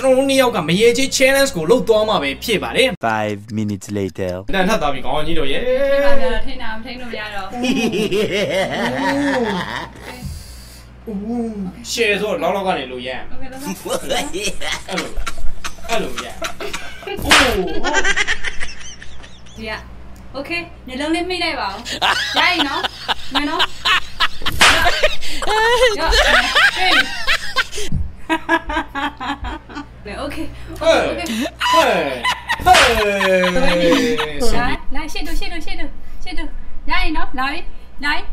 ကျွန်တော်တို့နှစ်ယောက်ကမရေကြီး challenge ကိုလုပ်သွားမှာပဲဖြစ်ပါတယ် 5 minutes later တန်ထပ်သွားပြီကောင်းကြီးတို့ရေ ထိပါပြတော့ထိတာမထိလို့မရတော့ ရှယ်ဆိုတော့လောက်လောက်ကနေလို့ရရ โอเคတော့ အဲ့လိုအဲ့လိုရအိုး ဒီကโอเคညလုံးလေးမိလိုက်ပါဦးရရင်နော်မနော်ရောဟေး OK，哎哎哎，来来，谢度谢度谢谢，来来来来。来来来来。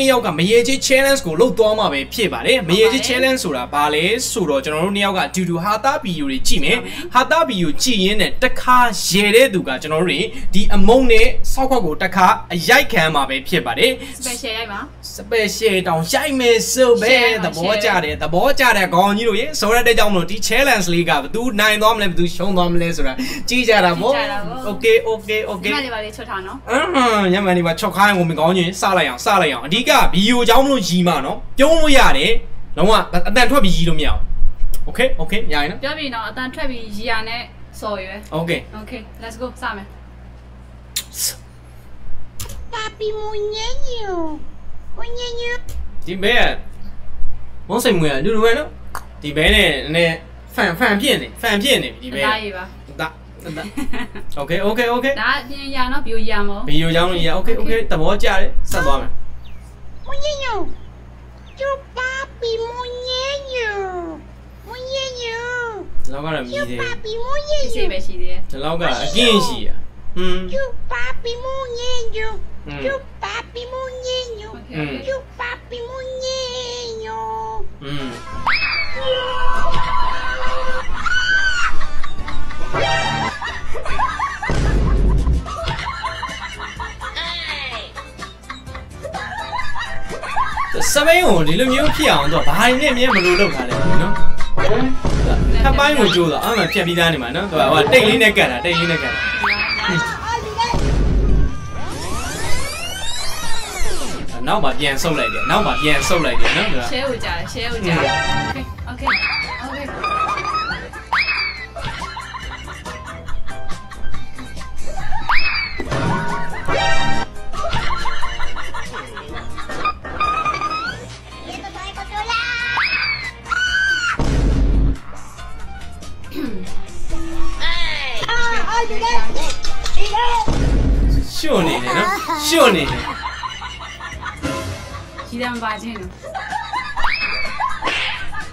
တော့ကျွန်တော်တို့နှစ်ယောက်ကမရေကြီး challenge ကိုလုပ်သွားမှာပဲဖြစ်ပါတယ်မရေကြီး challenge ဆိုတာဘာလဲဆိုတော့ကျွန်တော်တို့နှစ်ယောက်ကအတူတူဟာတာဗီဒီယိုတွေကြည့်မယ်ဟာတာဗီဒီယိုကြည့်ရင်းနဲ့တစ်ခါရေတဲ့သူကကျွန်တော်တို့တွေဒီအမုံနဲ့စောက်ခွက်ကိုတစ်ခါအရိုက်ခံမှာပဲဖြစ်ပါတယ် special ရိုက်ပါ special တောင်ရိုက်မယ်ဆိုပဲ Share ပါသဘောကျတယ်သဘောကျတဲ့ခေါင်းကြီးတို့ရေဆိုရတဲ့ကြောင့်မလို့ဒီ challenge လေးကဘယ်သူနိုင်သွားမလဲဘယ်သူရှုံးသွားမလဲဆိုတာကြည့်ကြတာပေါ့ကြည့်ကြတာပေါ့ okay okay ဒီ okay မှာလေးပါလေးချွတ်ထားနော်အင်းညမန်ဒီမှာချောက်ခိုင်းကိုမကောင်းချင်းစလိုက်အောင်စလိုက်အောင်အဓိကဗီဒီယိုကြောင်းမလို့ရီမနော်ပြုံးလို့ရတယ်လုံးဝအတန်ထွက်ပြီးရီလို့မရအောင် okay okay ရရင်နော်ပြောပြီးတော့အတန်ထွက်ပြီးရီယာနဲ့စော်ရွယ် okay Okay let's go စမယ် Papi muñeño. Muñeño. ဒီဘဲကမုန်းစိမ်မွေကလူလူပဲနော်ဒီဘဲနဲ့နည်းဖန်ဖန်ပြင်းနေဖန်ပြင်းနေပြီဒီဘဲဒါရေးပါဒါဒါ okay okay okay ဒါပြင်ရနော်ဘီယိုရမောဗီဒီယိုကြောင်းလို့ရ okay okay သဘောကျတယ်ဆက်သွားမယ် Muñeño. Yo papi muñeño. Muñeño. ဒီလောက်ကတော့မြည် Yo သေး papi ဒီစိတ် muñeño. ပဲရှိသေးတယ်ဒီလောက်က အကင်းရှိရဟွန်း Yo papi muñeño. Mm. Yo papi muñeño. Okay Mm. Yo papi muñeño. อืมစပိန်ကိုဒီလိုမျိုးဖြစ်အောင်တော့ဘာနဲ့မြဲမလို့လုပ်ထားလဲနော်ခပ်ပိုင်းကိုကြိုးတာအဲ့မှာဖြတ်ပြီးသားနေမှာနော်သူကဟိုတိတ်လေးနဲ့ကတ်တာတိတ်လေးနဲ့ကတ်တာ နောက်မှပြန်ဆုပ်လိုက်တယ်နောက်မှပြန်ဆုပ်လိုက်တယ်နော်သူက share ကိုကြားတယ် share ကိုကြား ပြန်ပါခြင်းလို့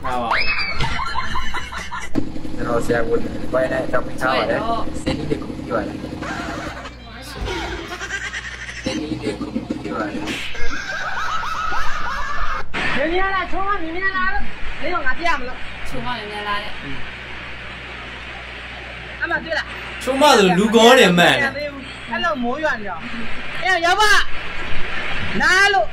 ငါပါကျွန်တော်ဆရာကိုဘယ်နဲ့ကြောင်းပေးထားပါတယ်စနီးတွေကိုပြောရတယ်စနီးတွေကိုပြောရတယ်မြန်မြန်လာချုံးကမြန်မြန်လာလို့မင်းကငါပြရမလို့ချုံးကမြန်မြန်လာတဲ့အမတွေ့လားချုံးမဆိုလူကောတယ်မှန်တယ်အဲ့လိုမိုးရွာနေတော့အဲ့ရောက်ပါနားလို့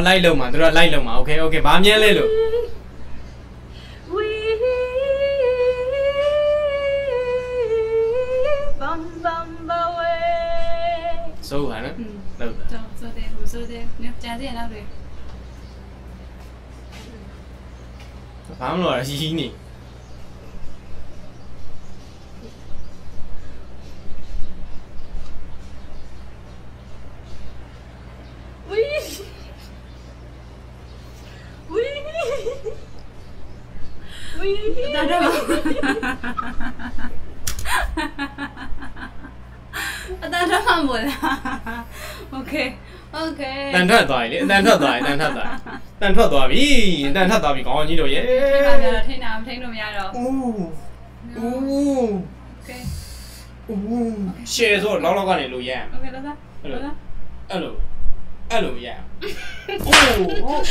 လိုက်လုံးမှာသူတို့ကလိုက်လုံးမှာโอเคโอเคဘာမြဲလဲလို့ We bum bum away စိုးပါနော်လောက်တာ တော့ဆိုတယ်ဟိုဆိုတယ်ညကြားတယ်နောက်တွေ ဘာမလို့ရရှိရှိနေ မလား Okay Okay တန်ထွက်သွားပြီလေတန်ထွက်သွားပြီတန်ထွက်သွားတန်ထွက်သွားပြီတန်ထွက်သွားပြီခေါင်းကြီးတို့ရဲ့ဒီမှာတော့ထိန်းတာမထိန်းလို့မရတော့ဦးဦး Okay ဦး share ဆိုတော့လောက်လောက်ကနေလိုရအောင် Okay လောက်လားလောက်လားအဲ့လိုအဲ့လိုရအောင်အိုး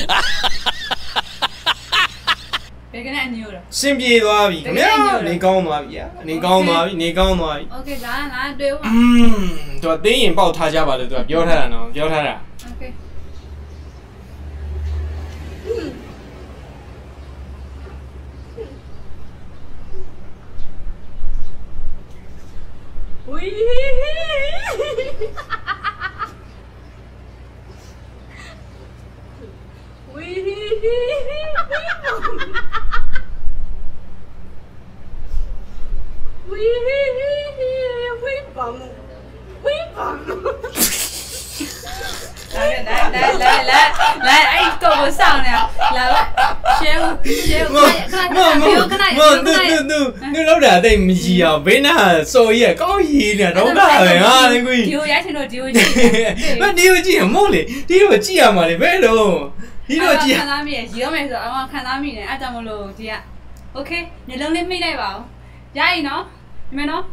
ဘယ်ကနေအညို့တော့ရှင်ပြေသွားပြီခင်ဗျာနေကောင်းသွားပြီအနေကောင်းသွားပြီနေကောင်းသွားပြီโอเคလာလာတွေ့ဦးอืมသူကသိရင်ပေါက်ထားကြပါလို့သူကပြောထားတာနော်ပြောထားတာโอเคဝီဝီဝီ ကိုစောင့်နေတာလာတော့ share share ခဏခဏပြောခဏပြောခဏနူနူနူလောက်တာတိတ်မကြီးအောင်ဘေးနာစော်ကြီးကကောင်းရေးနေတာတော့ကပဲဟာလေကွီဒီကိုရိုက်ချင်တော့ဒီကိုကြည့်မဒီကိုကြည့်မို့လေဒီကိုကြည့်ရမှာလေဘယ်လိုဒီကိုကြည့်ခံစားမိရရေတော့မယ်ဆိုတော့အမခံစားမိနေအဲ့ဒါမလို့ဒီက okay ညလုံးလေးမိလိုက်ပါဦးရရင်နော်ဒီမယ်နော်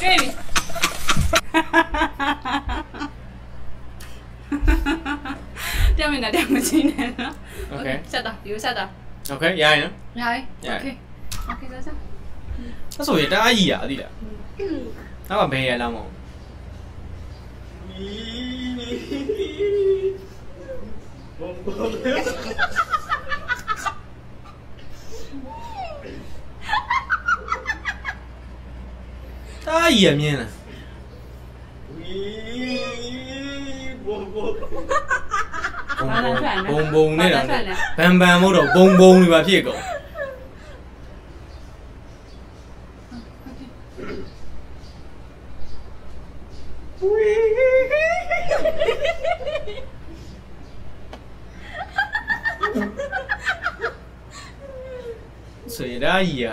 တွေ့ပြီ Cho mình là đeo một chi này đó Ok, okay. Shut up, you shut up Ok, dài nữa. Dài, ok. Ok, rồi sao? Nó sổ gì ta ai gì à đi đã Nó là bè là một. Ta gì à miên à ဘယ်ရလားမဟုတ်တားကြီးရမြင်လားဘုံဘုံနဲ့တော့ဘန်ဘန်မို့တော့ဘုံဘုံတွေပါဖြစ်ကုန်ဆိုရတာကြီးရ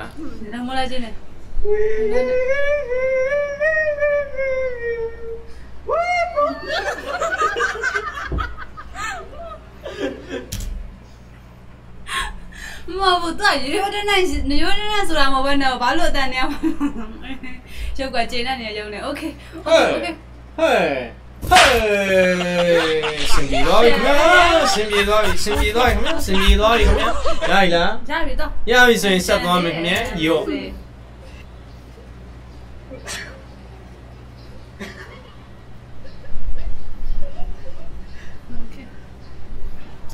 လမ်းမလာချင်းနဲ့မဟုတ်ဘူးသူကရိုးရိုးတန်းတန်းရိုးရိုးတန်းတန်းဆိုတာမဟုတ်ဘဲနဲ့ဘာလို့ mà vừa tuổi như thế này như thế này rồi mà bên nào bảo lợn tàn nhau cho quả chế này nhà chồng này ok ok hey hey, xin vui sinh rồi xin nhá sinh xin sinh rồi không nhá sinh rồi không nhá đây là ra đi đâu nhà mình sẽ sắp vào mình nhé nhiều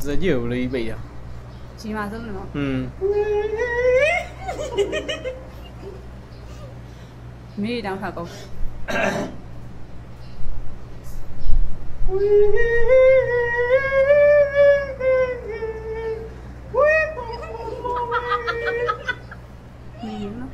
ပြီခင်ဗျာရပြီလားရပြီတော့ရပြီဆိုရင်ဆက်သွားမယ်ခင်ဗျာရော့စကြည့်ဘလို့ပြရ ကြီးမှာဆုံးနော် อืม မေးတောင်းထားကော မေးနော်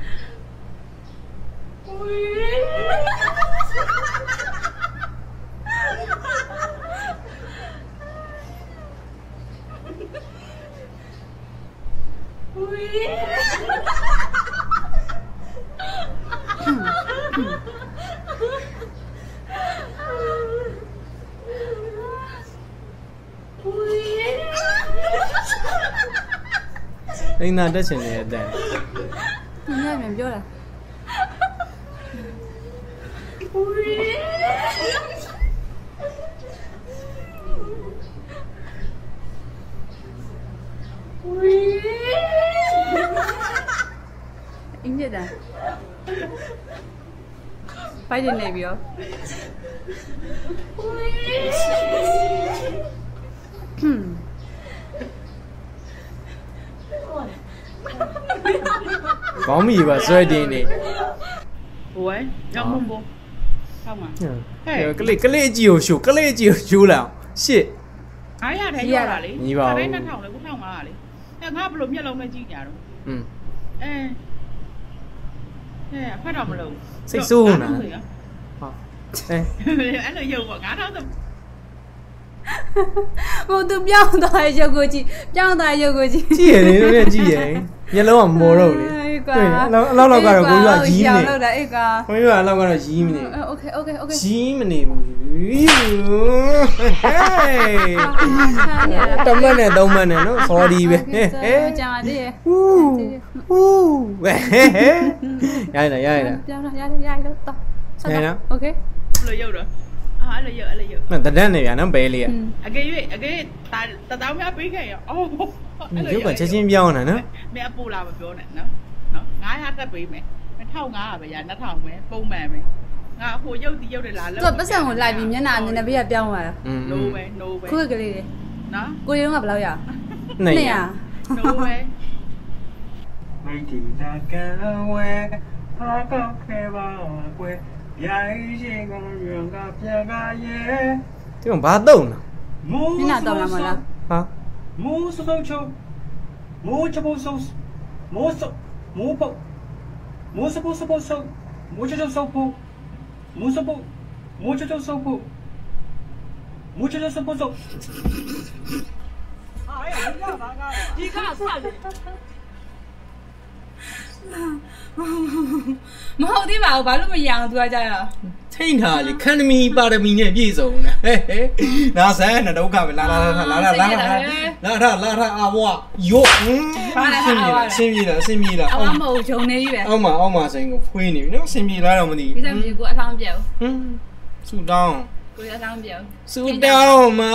အိမ်သာတက်ချင်တဲ့အတန်ဒီနေ့မြန်ပြောတာအင်းကြတာပိုက်နေပြီရော ခေါင်းမီပါဆွဲတင်နေဟိုဝဲရောက်မဘောဟုတ်မှာဟဲ့ကလေးကလေးအကြီးကိုရှိုးကလေးအကြီးကိုရှိုးလာရှစ်ခါရတယ်ရတာလေညီပါဘူးခါတိုင်း2000လေ1500လေအဲငါဘယ်လိုမျက်လုံးနဲ့ကြည့်ကြတော့อืมအဲအဲဖတ်တော့မလို့စိတ်ဆိုးနာဟုတ်အဲအဲ့လိုရုပ်ပေါ့9000ဆိုဟိုသူပြောင်းသွားရဲ့ရုပ်ကိုကြည့်ပြောင်းသွားရဲ့ရုပ်ကိုကြည့်ကြည့်ရတယ်တော့ကြည့်ရယ်မျက်လုံးကမော်တော့လေ ကွာ တွေ့အလောက်အလောက်လောက်ကတော့ကိုကြီးကကြီးမနေ လောက်တာအေးကွာ ကိုကြီးကအလောက်ကတော့ကြီးမနေ โอเคโอเคโอเค ကြီးမနေဘူးဟဲ့တမနဲ့သုံးမနဲ့နော် sorry ပဲဟဲ့ဟဲ့ ကြာပါသေးရဲ့ ဟူးဟူးဝဲဟဲ့ဟဲ့ရရရရ ပြောင်းလာရတယ်ရတယ်တော့တော့ ရရ โอเค ဘယ်လိုရုပ်တော့အာအဲ့လိုရုပ်အဲ့လိုရုပ် မတဒတ်နေဗျာနော်ဘဲလေးက အကေ၍အကေတာတတောင်းများပေးခဲ့ရအော် ရုပ်ကချက်ချင်းပြောင်းနေတာနော် မင်းအပူလာမပြောနဲ့နော် နော်900တက်ပေးမယ်1500ပဲရ2000ပဲပုံမှန်ပဲငါဟိုရုပ်ဒီရုပ်တွေလာလို့သူကပတ်စံကိုလိုက်ပြီးမျက်နှာနည်းနည်းပေးပြောင်းသွားတာอืม no ပဲ no ပဲခုကလေးတွေနော်ကိုရုံးကဘယ်လောက်ရနေရ no ပဲမိတီနာကဝဲဟာကောက်ခဲပါကွယ်ရိုင်းရှင်ကရံကပြန်ကရဲဒီမှာဘာတုံးလဲမူးမျက်နှာတော့လာမလားဟာမူးစုံချုံမူးချပုဆုမူးစုမူးပုမူးစ 莫不，莫说不说不说，莫叫叫说不，莫说不，莫叫叫说不，莫叫叫说不走。哎呀，你干啥呢？你干啥呢？ မဟုတ်သေးပါဘူးဘာလို့မရအောင်သူကကြတော့ထိန်ထားလေခန္ဓမီပါရမီနဲ့ပြည့်စုံနေဟဲ့ဟဲ့နာဆန်နဲ့ဒုက္ခပဲလာလာလာလာလာလာလာလာလာလာအဘွားယောဆင်းပြေးလားဆင်းပြေးလားအဝမဟုတ်ဂျုံနေကြီးပဲအောက်မှာအောက်မှာဆိုင်ကိုဖွေးနေပြီနော်ဆင်းပြေးလားတော့မသိဒီစားမျိုးကိုအဆောင်ပြောက်ဟမ်ဆူတောင်းကိုအဆောင်ပြောက်ဆူတောင်းမှာ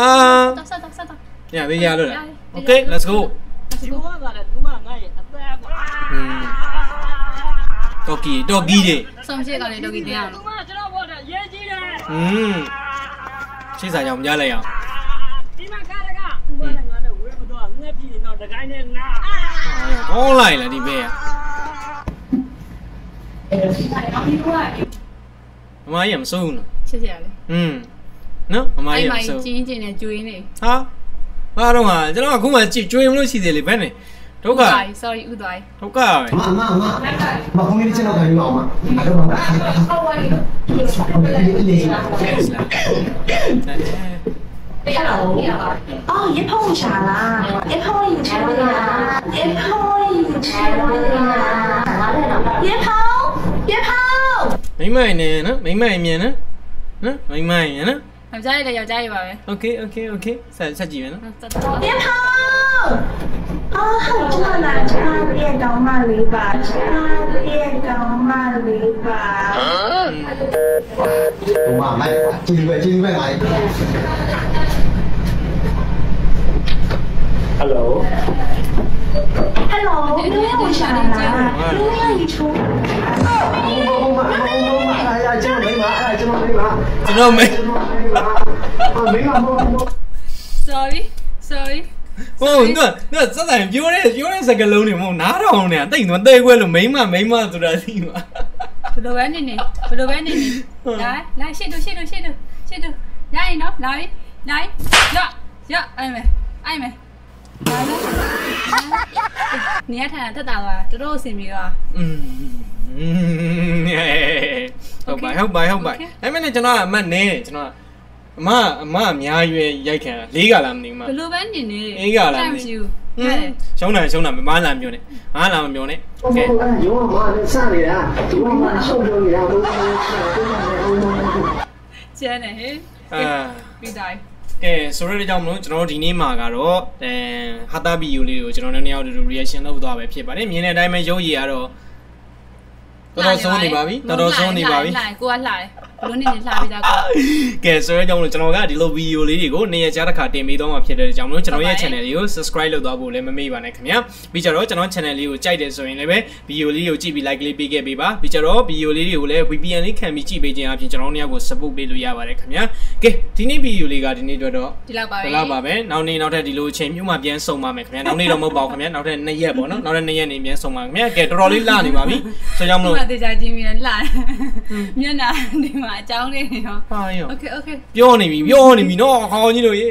တော့ဆက်တော့ဆက်တော့ညသေးရလို့လား Okay let's go ဒီကကလည်းသူမငါရဲ့အသက်ကွာ တော်ကီတော်ကီတွေ ဆုံးချစ်ကလေးတော့ကြီးတင်အောင် သူမကျွန်တော်ဘောတဲ့ရေးကြီးတယ် อืมရှင်းစာကြောင်ကြားလိုက်အောင် ဒီမှာကားတကသူမလည်းငါနဲ့ဝေးမတော့ငှက်ပြီတော့တကိုင်းနဲ့ငါ ကောင်းလိုက်လားဒီဘဲအမကြီးမစိုးဘူးနော် ချစ်စရာလေး อืมနော်အမ အဲ့ ကြီးမ မှာ စိုး ကျင်းကျင်းနဲ့ကျွေးနေ ဟာဘာတော့ဟာကျွန်တော်အခုမှကြည့်ကြွေးမလို့ရှိသေးလေဘယ်နဲ့ ဒုက္ခ sorry ဥသွား ဒုက္ခပဲ အမအမအမမဖုန်းလေးချက်တော့ခိုင်းလို့အောင်မအဲ့တော့မဟုတ်ပါဘူးလေးလေး 哦，一碰啥啦？一碰一车啦，一碰一车啦，一碰一碰。 မိမ့်မိုင်နေနော်မိမ့်မိုင်မြန်နော်နော်မိမ့်မိုင်နော် ယောက်ျားလေးလည်းယောက်ျားလေးပါပဲ Okay okay okay ဆက်ဆက်ကြည့်မယ်နော် 别 阿耨多那迦列哆玛尼吧，迦列哆玛尼吧。đúng bảo này trình về trình về này hello. Hello nếu như trả là nếu như chú Sorry. ဟုတ်သူကသူကစက်တိုင်ပြောတဲ့ပြောတဲ့စကားလုံးတွေမဟုတ်နားထောင်နေတာတိတ်သွားတဲခွဲလို့မိမမိမဆိုတာသိမှာဘယ်လိုပဲနေနေဘယ်လိုပဲနေနေလာလာရှစ်တို့ရှစ်တို့ရှစ်တို့ရှစ်တို့ရရင်နော်လာပြီလာပြီရရအဲ့မယ်အဲ့မယ်လာလို့နေရထိုင်တာတက်တာပါတော်တော်အဆင်ပြေသွားอืมဟုတ်ပါဟုတ်ပါဟုတ်ပါအဲ့မဲ့ကျွန်တော်ကအမတ်နေကျွန်တော် အမအမအများရွယ်ရိုက်ခံလေးကလာမနေမှာ ဘယ်လိုပဲနေနေ အေးကလာမ မရှိ နေ ဘူး ဟင်းရှုံးတာရှုံးတာမမလာမျိုးနဲ့မလာမမျိုးနဲ့โอเค အဲ့ရုံးမှာစနေတာဒီမှာရှုပ်လို့နေတာဘုရားဘုရား ကျန်းနေဟေး အာ ပြီးတိုင်း ကဲဆိုရတဲ့ကြောင့်မလို့ကျွန်တော်တို့ဒီနေ့မှာကတော့အဲဟာတာဗီဒီယိုလေးကိုကျွန်တော်တို့နှစ်ယောက်တူတူ reaction လုပ်သွားပဲဖြစ်ပါတယ်မြင်တဲ့အတိုင်းပဲရုပ်ရည်ကတော့တော်တော်ဆုံးနေပါပြီတော်တော်ဆုံးနေပါပြီ လှတယ်ကိုကလှတယ် ဘလို့နေနေလှပြီးသားကိုကဲဆိုရကြောင့်မလို့ကျွန်တော်ကဒီလိုဗီဒီယိုလေးတွေကိုနေ့ရက်ကြားတစ်ခါတင်ပေးသွားမှာဖြစ်တဲ့ကြောင့်မလို့ကျွန်တော်ရဲ့ channel လေးကို subscribe လုပ်သွားဖို့လည်းမမေ့ပါနဲ့ခင်ဗျာပြီးကြတော့ကျွန်တော် channel လေးကိုကြိုက်တယ်ဆိုရင်လည်းပဲဗီဒီယိုလေးကိုကြည့်ပြီး like လေးပေးခဲ့ပေးပါပြီးကြတော့ဗီဒီယိုလေးတွေကိုလည်း VPN လေးခံပြီးကြည့်ပေးခြင်းအပြင်ကျွန်တော်တို့နှစ်ယောက်ကို support ပေးလို့ရပါတယ်ခင်ဗျာကဲဒီနေ့ဗီဒီယိုလေးကဒီနေ့အတွက်တော့ဒီလောက်ပါပဲဒီလောက်ပါပဲနောက်နေ့နောက်ထပ်ဒီလိုအချိန်မျိုးမှပြန်ဆုံပါမယ်ခင်ဗျာနောက်နေ့တော့မဟုတ်ပါဘူးခင်ဗျာနောက်ထပ်2ရက်ပေါ့နော်နောက်ထပ်2ရက်နေပြန်ဆုံပါခင်ဗျာကဲတော်တော်လေးလာနေပါပြီဆိုကြောင့်မဒီလို့မှာတေချာကြည့်ပြီးလှတယ်မျက်နှာဒီမှာအကြောင်းလေးတွေရောဟာရော Okay okay ပြောနေပြီပြောနေပြီနော်ခေါင်းကြီးတို့ရေ